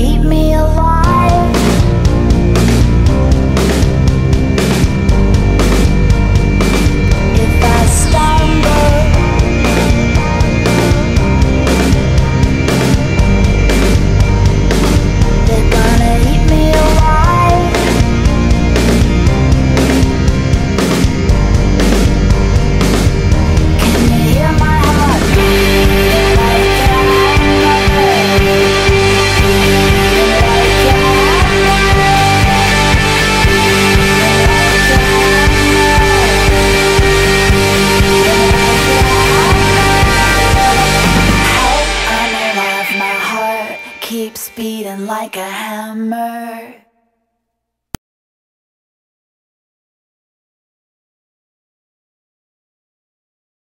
me. beating like a hammer.